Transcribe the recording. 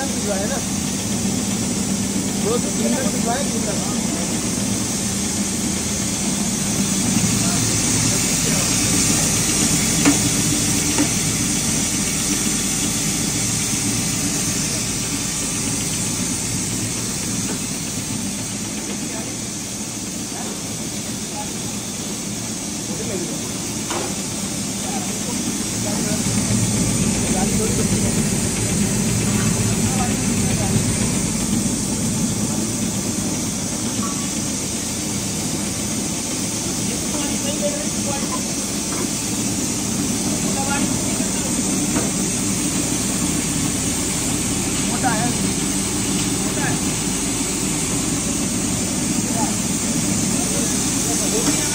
कितना भिजवाया ना? दो से तीन तक भिजवाया तीन तक Thank you.